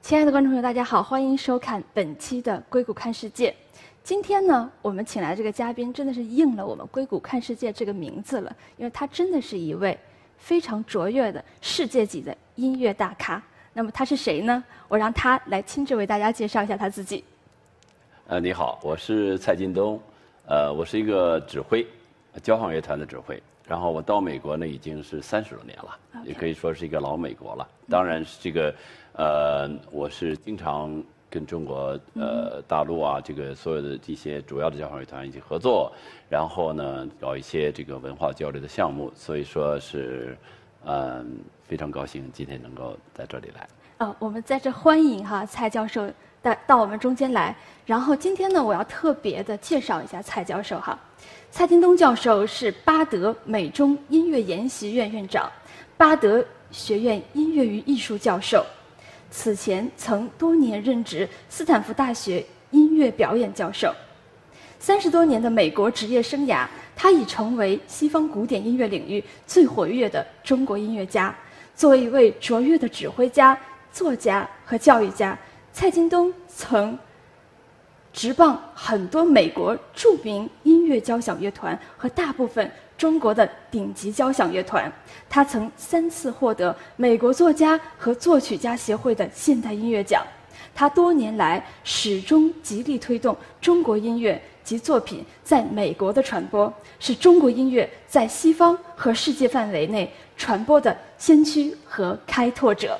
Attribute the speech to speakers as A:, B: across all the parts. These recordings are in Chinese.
A: 亲爱的观众朋友，大家好，欢迎收看本期的《硅谷看世界》。今天呢，我们请来这个嘉宾真的是应了我们“硅谷看世界”这个名字了，因为他真的是一位非常卓越的世界级的音乐大咖。那么他是谁呢？我让他来亲自为大家介绍一下他自己。
B: 呃，你好，我是蔡劲东，呃，我是一个指挥，交响乐团的指挥。然后我到美国呢，已经是三十多年了，也可以说是一个老美国了。当然，这个呃，我是经常跟中国呃大陆啊，这个所有的这些主要的交响乐团一起合作，然后呢，搞一些这个文化交流的项目。所以说是嗯，非常高兴今天能够在这里来。
A: 呃，我们在这欢迎哈蔡教授到到我们中间来。然后今天呢，我要特别的介绍一下蔡教授哈。蔡京东教授是巴德美中音乐研习院院长，巴德学院音乐与艺术教授，此前曾多年任职斯坦福大学音乐表演教授。三十多年的美国职业生涯，他已成为西方古典音乐领域最活跃的中国音乐家。作为一位卓越的指挥家、作家和教育家，蔡京东曾。执棒很多美国著名音乐交响乐团和大部分中国的顶级交响乐团，他曾三次获得美国作家和作曲家协会的现代音乐奖。他多年来始终极力推动中国音乐及作品在美国的传播，是中国音乐在西方和世界范围内传播的先驱和开拓者。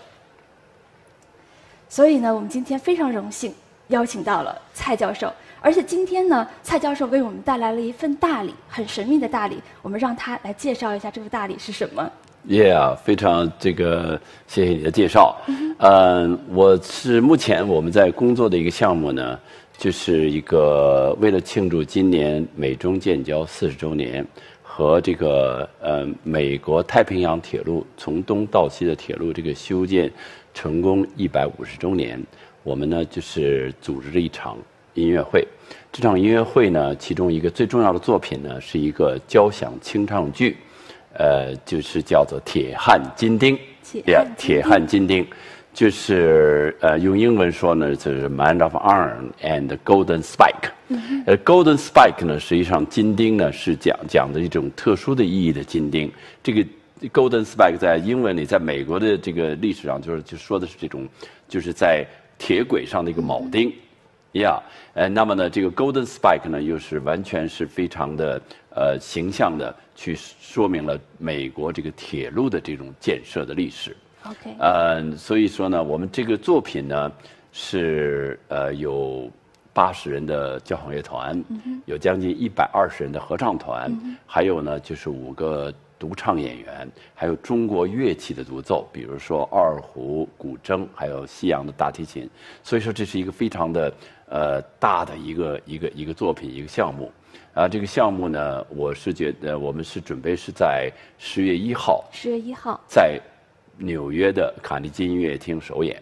A: 所以呢，我们今天非常荣幸。邀请到了蔡教授，而且今天呢，蔡教授为我们带来了一份大礼，很神秘的大礼。我们让他来介绍一下这份大礼是什么。
B: Yeah，非常这个谢谢你的介绍。嗯，我是目前我们在工作的一个项目呢，就是一个为了庆祝今年美中建交四十周年和这个呃美国太平洋铁路从东到西的铁路这个修建成功一百五十周年。我们呢就是组织了一场音乐会，这场音乐会呢，其中一个最重要的作品呢，是一个交响清唱剧，呃，就是叫做《铁汉金钉》。
A: 呀，
B: 铁汉金钉，就是呃，用英文说呢，就是 Man of Iron and Golden Spike。呃，Golden Spike 呢，实际上金钉呢是讲讲的一种特殊的意义的金钉。这个 Golden Spike 在英文里，在美国的这个历史上，就是就说的是这种，就是在铁轨上的一个铆钉，呀，呃，那么呢，这个 Golden Spike 呢，又是完全是非常的呃形象的去说明了美国这个铁路的这种建设的历史。
A: OK。
B: 呃，所以说呢，我们这个作品呢是呃有八十人的交响乐团，有将近一百二十人的合唱团，还有呢就是五个。独唱演员，还有中国乐器的独奏，比如说二胡、古筝，还有西洋的大提琴。所以说，这是一个非常的呃大的一个一个一个作品一个项目。啊，这个项目呢，我是觉得我们是准备是在十月一号，
A: 十月一号
B: 在纽约的卡内基音乐厅首演，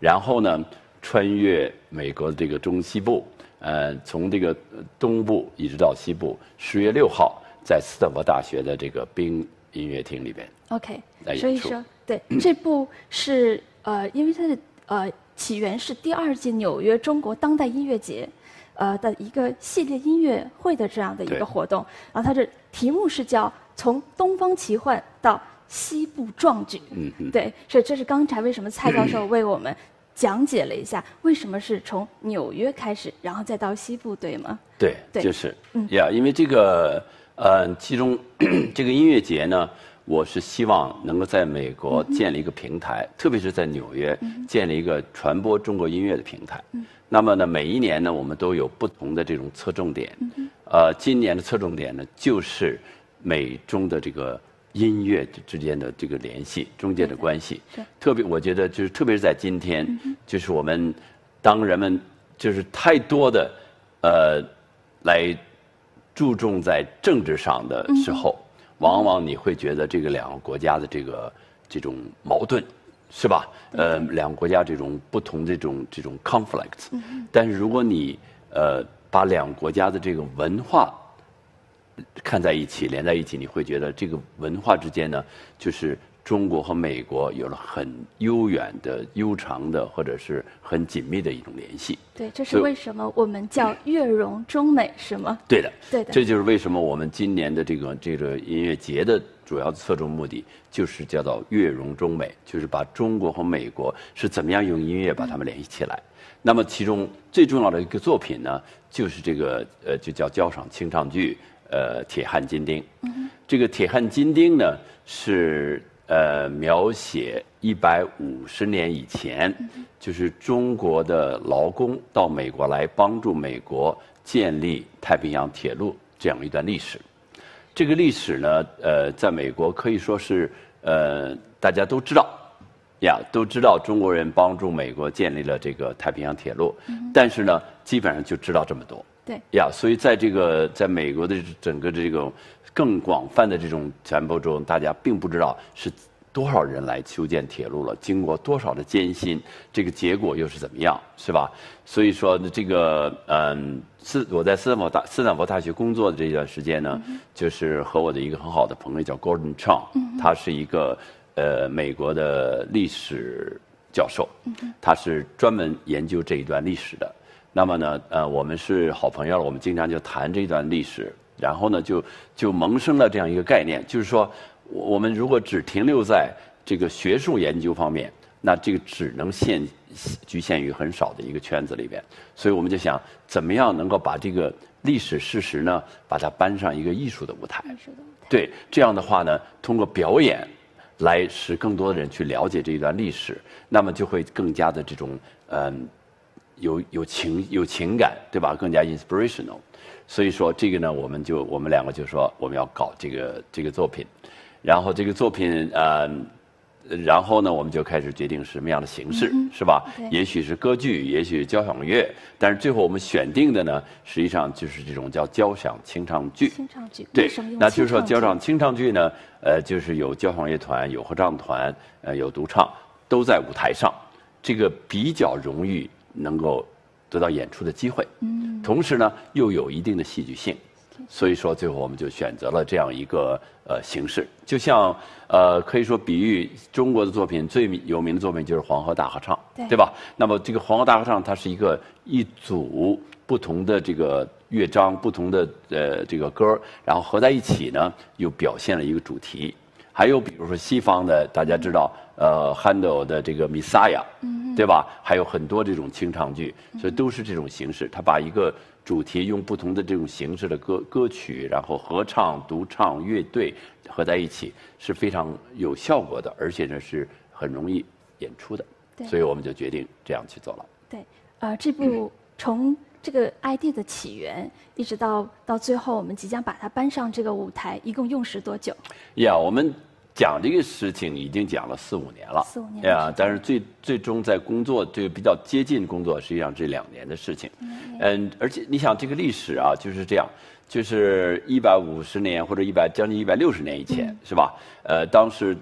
B: 然后呢，穿越美国的这个中西部，呃，从这个东部一直到西部，十月六号。在斯坦福大学的这个冰音乐厅里边
A: ，OK，所以说，对这部是呃，因为它的呃起源是第二届纽约中国当代音乐节，呃的一个系列音乐会的这样的一个活动，然后它的题目是叫从东方奇幻到西部壮举，嗯嗯，对，所以这是刚才为什么蔡教授 为我们讲解了一下，为什么是从纽约开始，然后再到西部，对吗？
B: 对对，就是，嗯呀，因为这个。呃，其中 这个音乐节呢，我是希望能够在美国建立一个平台，特别是在纽约建立一个传播中国音乐的平台。那么呢，每一年呢，我们都有不同的这种侧重点。呃，今年的侧重点呢，就是美中的这个音乐之间的这个联系，中间的关系。特别，我觉得就是特别是在今天，就是我们当人们就是太多的呃来。注重在政治上的时候，往往你会觉得这个两个国家的这个这种矛盾，是吧？呃，两个国家这种不同这种这种 conflict。但是如果你呃把两个国家的这个文化看在一起、连在一起，你会觉得这个文化之间呢，就是中国和美国有了很悠远的、悠长的，或者是很紧密的一种联系。
A: 对，这是为什么我们叫月融中美，是吗？
B: 对的，
A: 对的。
B: 这就是为什么我们今年的这个这个音乐节的主要侧重目的，就是叫做月融中美，就是把中国和美国是怎么样用音乐把它们联系起来。那么其中最重要的一个作品呢，就是这个呃，就叫交响清唱剧，呃，《铁汉金钉》。嗯这个《铁汉金钉》呢，是呃描写一百五十年以前，就是中国的劳工到美国来帮助美国建立太平洋铁路这样一段历史。这个历史呢，呃，在美国可以说是呃大家都知道。呀，都知道中国人帮助美国建立了这个太平洋铁路，但是呢，基本上就知道这么多。
A: 对。
B: 呀，所以在这个在美国的整个这种更广泛的这种传播中，大家并不知道是多少人来修建铁路了，经过多少的艰辛，这个结果又是怎么样，是吧？所以说这个嗯，斯我在斯坦福大斯坦福大学工作的这段时间呢，就是和我的一个很好的朋友叫 Gordon Chang，他是一个。呃，美国的历史教授，他是专门研究这一段历史的。那么呢，呃，我们是好朋友了，我们经常就谈这段历史。然后呢，就就萌生了这样一个概念，就是说，我们如果只停留在这个学术研究方面，那这个只能限局限于很少的一个圈子里边。所以我们就想，怎么样能够把这个历史事实呢，把它搬上一个艺术的舞台？
A: 艺术的舞台。
B: 对，这样的话呢，通过表演。来使更多的人去了解这一段历史，那么就会更加的这种嗯有有情有情感，对吧？更加 inspirational。所以说这个呢，我们就我们两个就说我们要搞这个这个作品，然后这个作品呃。然后呢，我们就开始决定什么样的形式，是吧？也许是歌剧，也许交响乐，但是最后我们选定的呢，实际上就是这种叫交响清唱剧。
A: 清唱剧，
B: 对，那就是说交响清唱剧呢，呃，就是有交响乐团、有合唱团、呃，有独唱，都在舞台上，这个比较容易能够得到演出的机会。嗯，同时呢，又有一定的戏剧性。所以说，最后我们就选择了这样一个呃形式，就像呃可以说比喻中国的作品最有名的作品就是《黄河大合唱》，对吧？那么这个《黄河大合唱》它是一个一组不同的这个乐章、不同的呃这个歌然后合在一起呢，又表现了一个主题。还有比如说西方的，大家知道呃汉德尔的这个《弥撒亚》，对吧？还有很多这种清唱剧，所以都是这种形式，他把一个。主题用不同的这种形式的歌歌曲，然后合唱、独唱、乐队合在一起是非常有效果的，而且呢是很容易演出的。所以我们就决定这样去做了。
A: 对，呃，这部从这个 ID 的起源一直到到最后，我们即将把它搬上这个舞台，一共用时多久？
B: 呀，我们。讲这个事情已经讲了四五年了，
A: 四五年。
B: 呀，但是最最终在工作就比较接近工作，实际上这两年的事情，嗯，而且你想这个历史啊就是这样，就是一百五十年或者一百将近一百六十年以前是吧？呃，当时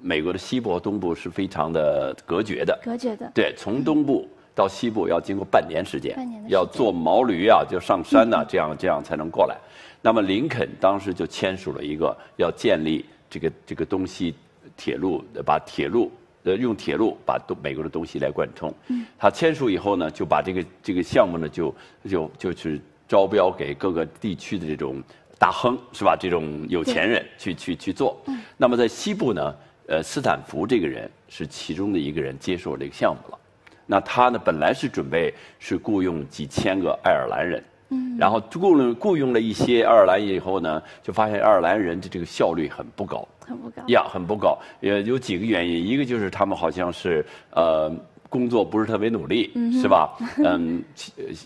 B: 美国的西部和东部是非常的隔绝的，
A: 隔绝的，
B: 对，从东部到西部要经过半年时间，
A: 半年
B: 要坐毛驴啊，就上山呐，这样这样才能过来。那么林肯当时就签署了一个要建立。这个这个东西，铁路把铁路呃用铁路把东美国的东西来贯通。嗯。他签署以后呢，就把这个这个项目呢就就就去招标给各个地区的这种大亨是吧？这种有钱人去去去做。嗯。那么在西部呢，呃，斯坦福这个人是其中的一个人接受这个项目了。那他呢本来是准备是雇佣几千个爱尔兰人。嗯，然后雇了雇佣了一些爱尔兰以后呢，就发现爱尔兰人的这个效率很不高，
A: 很不高
B: 呀，很不高。也有几个原因，一个就是他们好像是呃工作不是特别努力，是吧？嗯，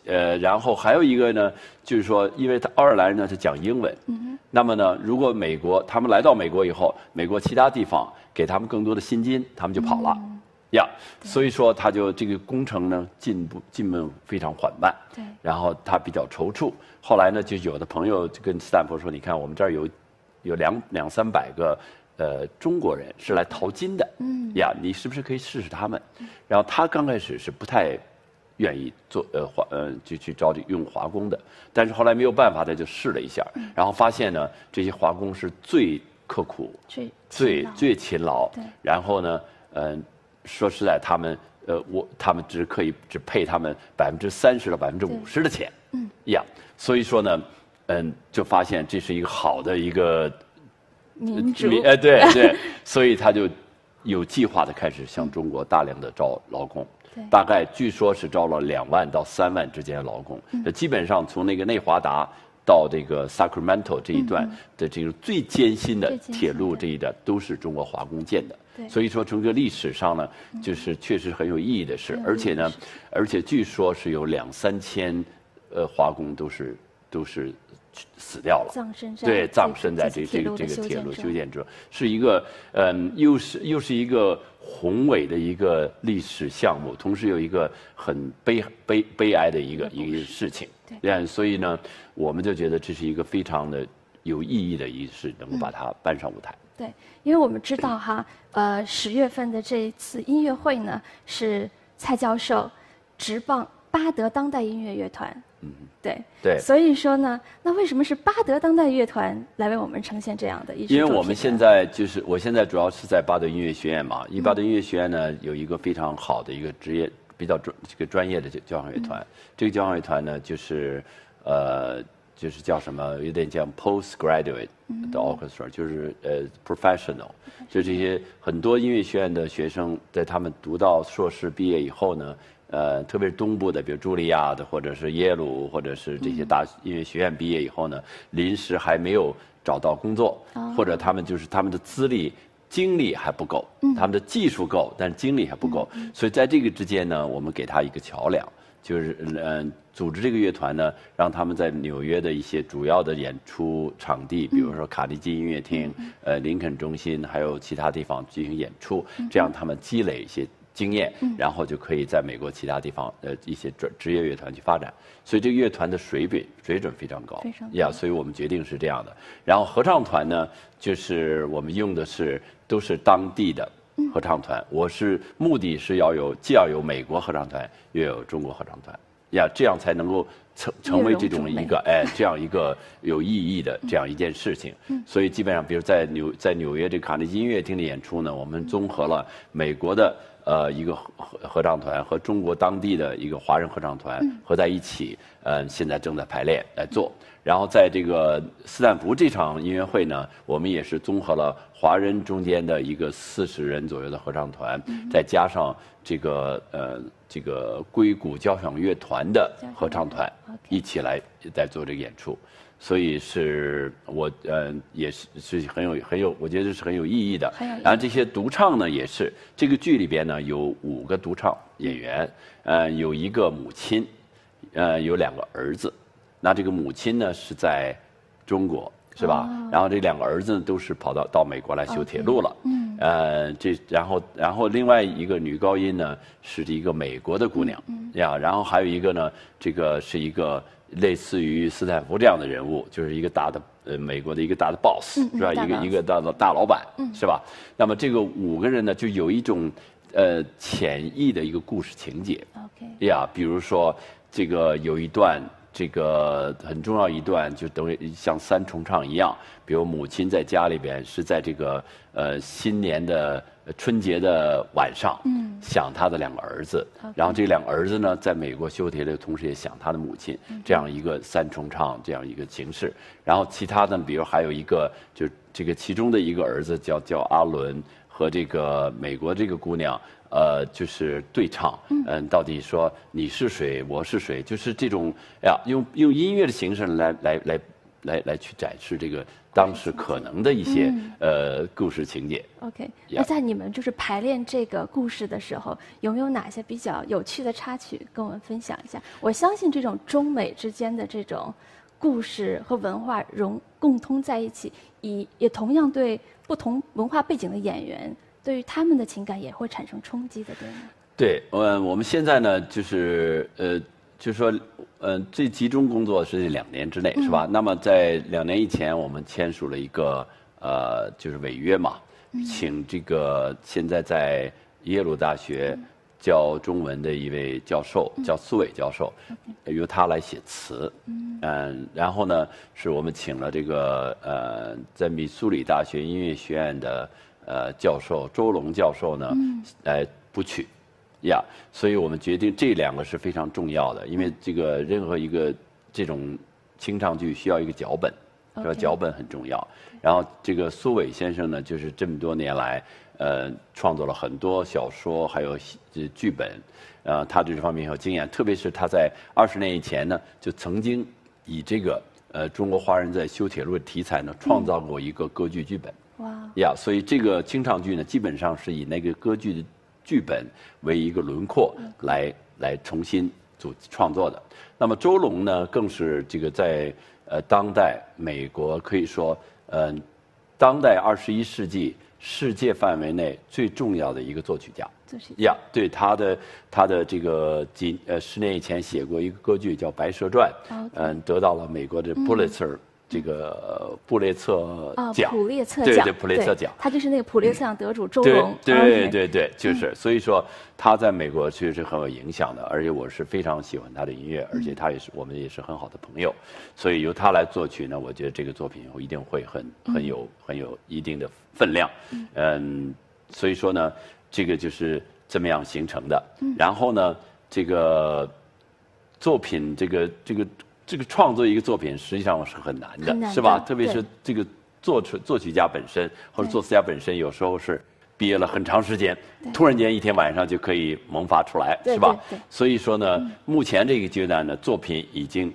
B: 呃，然后还有一个呢，就是说，因为他爱尔兰人呢是讲英文，那么呢，如果美国他们来到美国以后，美国其他地方给他们更多的薪金，他们就跑了。呀，所以说他就这个工程呢进步进步非常缓慢，
A: 对，
B: 然后他比较踌躇。后来呢，就有的朋友就跟斯坦福说：“你看，我们这儿有有两两三百个呃中国人是来淘金的，嗯，呀，你是不是可以试试他们？”然后他刚开始是不太愿意做呃华呃就去招这用华工的，但是后来没有办法，他就试了一下，然后发现呢，这些华工是最刻苦、
A: 最
B: 最最勤劳。
A: 对。
B: 然后呢，嗯，说实在，他们呃，我他们只可以只配他们百分之三十到百分之五十的钱。嗯。呀，所以说呢，嗯，就发现这是一个好的一个
A: 民主。
B: 哎，对对，所以他就有计划的开始向中国大量的招劳工。大概据说是招了两万到三万之间的劳工，基本上从那个内华达到这个 Sacramento 这一段的这个最艰辛的铁路这一段都是中国华工建的。所以说从这个历史上呢，就是确实很有意义的事，而且呢，而且据说是有两三千呃华工都是都是。死掉了，葬身对，葬身在这这个这个铁路修建中，是一个嗯，又是又是一个宏伟的一个历史项目，同时有一个很悲悲悲哀的一个一个事。情，对，所以呢，我们就觉得这是一个非常的有意义的仪式，能够把它搬上舞台。
A: 对，因为我们知道哈，呃，十月份的这一次音乐会呢，是蔡教授直棒巴德当代音乐乐团。嗯，对
B: 对，
A: 所以说呢，那为什么是巴德当代乐团来为我们呈现这样的一
B: 因为我们现在就是，我现在主要是在巴德音乐学院嘛。因为巴德音乐学院呢，有一个非常好的一个职业比较专这个专业的交响乐团。这个交响乐团呢，就是呃，就是叫什么，有点像 postgraduate 的 orchestra，就是呃 professional，就这些很多音乐学院的学生，在他们读到硕士毕业以后呢。呃，特别是东部的，比如茱莉亚的，或者是耶鲁，或者是这些大音乐学院毕业以后呢，临时还没有找到工作，或者他们就是他们的资历、经历还不够，他们的技术够，但是精力还不够，所以在这个之间呢，我们给他一个桥梁，就是嗯，组织这个乐团呢，让他们在纽约的一些主要的演出场地，比如说卡内基音乐厅、呃林肯中心，还有其他地方进行演出，这样他们积累一些。经验，然后就可以在美国其他地方呃一些职职业乐团去发展，所以这个乐团的水平水准非常高，呀，所以我们决定是这样的。然后合唱团呢，就是我们用的是都是当地的合唱团，我是目的是要有既要有美国合唱团，又有中国合唱团，呀，这样才能够成成为这种一个哎这样一个有意义的这样一件事情。所以基本上，比如在纽在纽约这卡内基音乐厅的演出呢，我们综合了美国的。呃，一个合合唱团和中国当地的一个华人合唱团合在一起，呃，现在正在排练来做。然后在这个斯坦福这场音乐会呢，我们也是综合了华人中间的一个四十人左右的合唱团，再加上这个呃这个硅谷交响乐团的合唱团一起来在做这个演出。所以是我呃也是是很有很有，我觉得是很有意义的。然后这些独唱呢也是这个剧里边呢有五个独唱演员，呃有一个母亲，呃有两个儿子。那这个母亲呢是在中国是吧？然后这两个儿子呢都是跑到到美国来修铁路了。嗯。呃这然后然后另外一个女高音呢是一个美国的姑娘嗯呀，然后还有一个呢这个是一个。类似于斯坦福这样的人物，就是一个大的呃美国的一个大的 boss 是吧？一个一个大的大老板是吧？那么这个五个人呢，就有一种呃潜意的一个故事情节。OK 呀，比如说这个有一段这个很重要一段，就等于像三重唱一样，比如母亲在家里边是在这个呃新年的。春节的晚上，嗯想他的两个儿子，然后这两个儿子呢，在美国修铁的同时，也想他的母亲，这样一个三重唱这样一个形式。然后其他的，比如还有一个，就这个其中的一个儿子叫叫阿伦，和这个美国这个姑娘，呃，就是对唱，嗯，到底说你是谁，我是谁，就是这种哎呀，用用音乐的形式来来来来来去展示这个。当时可能的一些呃故事情节。
A: OK，那在你们就是排练这个故事的时候，有没有哪些比较有趣的插曲跟我们分享一下？我相信这种中美之间的这种故事和文化融共通在一起，以也同样对不同文化背景的演员，对于他们的情感也会产生冲击的，对吗？
B: 对，嗯，我们现在呢，就是呃。就是说，嗯，最集中工作是两年之内，是吧？那么在两年以前，我们签署了一个呃，就是违约嘛，请这个现在在耶鲁大学教中文的一位教授，叫苏伟教授，由他来写词。嗯，然后呢，是我们请了这个呃，在密苏里大学音乐学院的呃教授周龙教授呢，来谱曲。呀，所以我们决定这两个是非常重要的，因为这个任何一个这种清唱剧需要一个脚本，是吧？脚本很重要。然后这个苏伟先生呢，就是这么多年来，呃，创作了很多小说，还有这剧本，呃，他对这方面有经验。特别是他在二十年以前呢，就曾经以这个呃中国华人在修铁路的题材呢，创造过一个歌剧剧本。哇！呀，所以这个清唱剧呢，基本上是以那个歌剧的。剧本为一个轮廓来来重新组创作的。那么周龙呢，更是这个在呃当代美国可以说嗯，当代二十一世纪世界范围内最重要的一个作曲家。
A: 作曲家。呀，
B: 对他的他的这个几呃十年以前写过一个歌剧叫《白蛇传》，嗯，得到了美国的 Pulitzer。这个布列策奖，
A: 普列策
B: 奖，对对，普列策奖，
A: 他就是那个普列策奖得主周龙，
B: 对对。对，就是，所以说他在美国确实很有影响的，而且我是非常喜欢他的音乐，而且他也是我们也是很好的朋友，所以由他来作曲呢，我觉得这个作品一定会很很有很有一定的分量，嗯，所以说呢，这个就是这么样形成的，然后呢，这个作品这个这个。这个创作一个作品实际上是很难的，是吧？特别是这个作曲作曲家本身或者作词家本身，有时候是憋了很长时间，突然间一天晚上就可以萌发出来，是吧？所以说呢，目前这个阶段呢，作品已经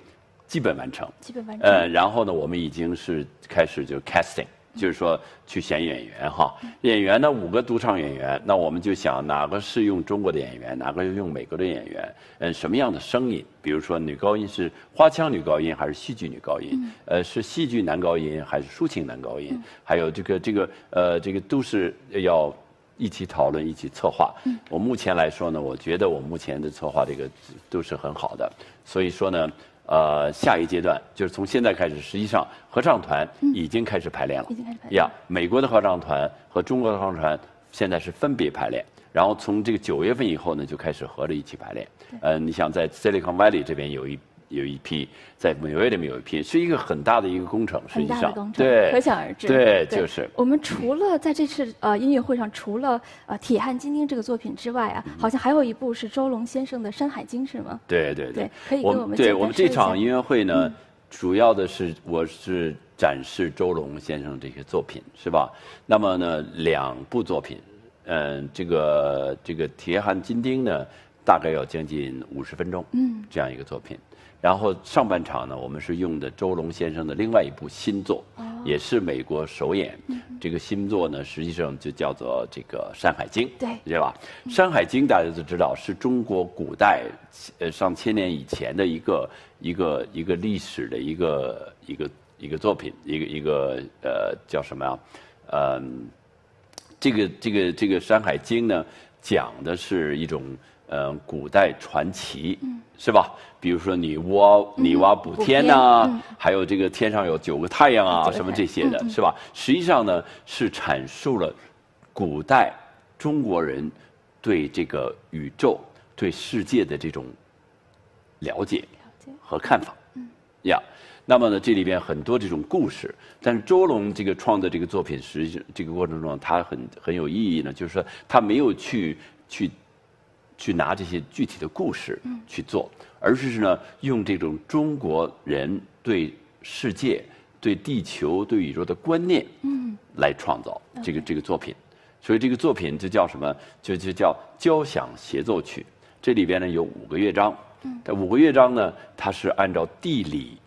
B: 基本完成，
A: 基本完成。呃，
B: 然后呢，我们已经是开始就 casting。就是说，去选演员哈，演员呢五个独唱演员，那我们就想哪个是用中国的演员，哪个用美国的演员，嗯，什么样的声音？比如说女高音是花腔女高音还是戏剧女高音？呃，是戏剧男高音还是抒情男高音？还有这个这个呃，这个都是要一起讨论、一起策划。我目前来说呢，我觉得我目前的策划这个都是很好的，所以说呢。呃，下一阶段就是从现在开始，实际上合唱团已经开始排练了。
A: 已经开始排练。呀，
B: 美国的合唱团和中国的合唱团现在是分别排练，然后从这个九月份以后呢，就开始合着一起排练。呃，你想在 Silicon Valley 这边有一。有一批在纽约里面有一批，是一个很大的一个工程，实际上，对，
A: 可想而知，
B: 对，就是。
A: 我们除了在这次呃音乐会上，除了呃《铁汉金钉》这个作品之外啊，好像还有一部是周龙先生的《山海经》，是吗？
B: 对对
A: 对，可以跟我们
B: 对我们这场音乐会呢，主要的是我是展示周龙先生这些作品，是吧？那么呢，两部作品，嗯，这个这个《铁汉金钉》呢，大概要将近五十分钟，嗯，这样一个作品。然后上半场呢，我们是用的周龙先生的另外一部新作，也是美国首演。这个新作呢，实际上就叫做这个《山海经》，
A: 对，
B: 对吧？《山海经》大家都知道，是中国古代呃上千年以前的一个一个一个历史的一个一个一个作品，一个一个呃叫什么呀？嗯，这个这个这个《山海经》呢，讲的是一种。嗯，古代传奇是吧？比如说女娲女娲补天呐，还有这个天上有九个太阳啊，什么这些的是吧？实际上呢，是阐述了古代中国人对这个宇宙、对世界的这种了解和看法。嗯呀，那么呢，这里边很多这种故事，但是周龙这个创作这个作品，实际这个过程中，他很很有意义呢，就是说他没有去去。去拿这些具体的故事去做，而是呢用这种中国人对世界、对地球、对宇宙的观念来创造这个这个作品。所以这个作品就叫什么？就就叫交响协奏曲。这里边呢有五个乐章，这五个乐章呢它是按照地理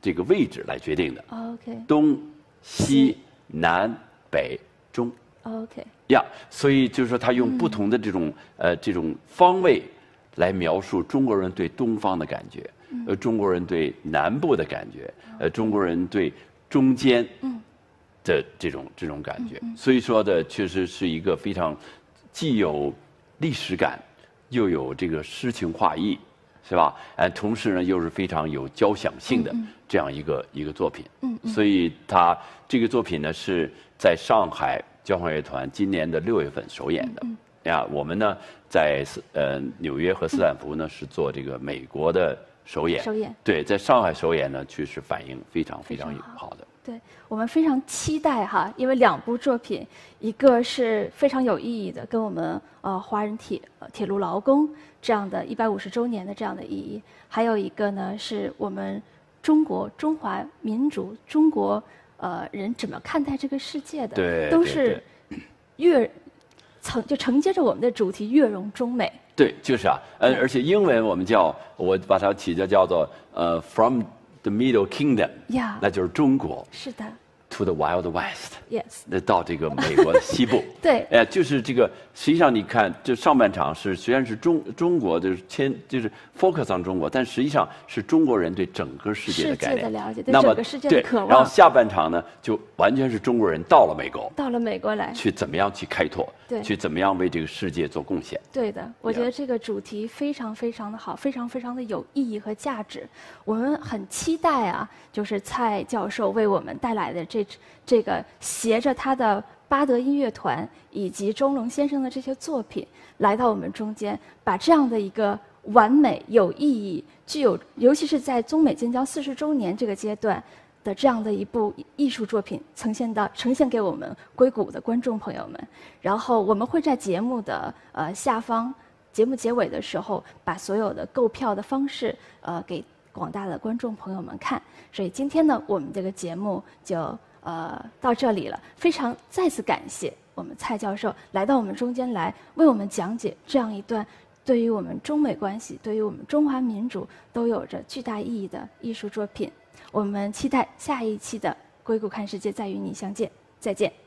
B: 这个位置来决定的。
A: OK，
B: 东西南北中。
A: OK。
B: 呀，所以就是说，他用不同的这种呃这种方位来描述中国人对东方的感觉，呃，中国人对南部的感觉，呃，中国人对中间的这种这种感觉。所以说的，确实是一个非常既有历史感，又有这个诗情画意，是吧？哎，同时呢，又是非常有交响性的这样一个一个作品。嗯，所以他这个作品呢是在上海。交响乐团今年的六月份首演的，呀，我们呢在斯呃纽约和斯坦福呢是做这个美国的首演。
A: 首演。
B: 对，在上海首演呢，确实反应非常非常好的。
A: 对我们非常期待哈，因为两部作品，一个是非常有意义的，跟我们呃华人铁铁路劳工这样的一百五十周年的这样的意义；还有一个呢，是我们中国中华民族中国呃人怎么看待这个世界的，
B: 对，
A: 都是越承就承接着我们的主题越融中美。
B: 对，就是啊，嗯，而且英文我们叫我把它起的叫做呃 from。The Middle Kingdom，呀那就是中国。
A: 是的。
B: To the Wild West，Yes，
A: 那
B: 到这个美国的西部。
A: 对。
B: 哎，就是这个，实际上你看，这上半场是虽然是中中国就是签，就是 focus on 中国，但实际上是中国人对整个世界的概念。
A: 世界的了解，对整个世界的渴望。
B: 然后下半场呢，就完全是中国人到了美国。
A: 到了美国来。
B: 去怎么样去开拓？
A: 对。
B: 去怎么样为这个世界做贡献？
A: 对的，我觉得这个主题非常非常的好，非常非常的有意义和价值。我们很期待啊，就是蔡教授为我们带来的这个。携着他的巴德音乐团以及钟龙先生的这些作品来到我们中间，把这样的一个完美、有意义、具有，尤其是在中美建交四十周年这个阶段的这样的一部艺术作品呈现到呈现给我们硅谷的观众朋友们。然后我们会在节目的呃下方，节目结尾的时候把所有的购票的方式呃给广大的观众朋友们看。所以今天呢，我们这个节目就。呃，到这里了，非常再次感谢我们蔡教授来到我们中间来为我们讲解这样一段对于我们中美关系、对于我们中华民族都有着巨大意义的艺术作品。我们期待下一期的《硅谷看世界》再与你相见，再见。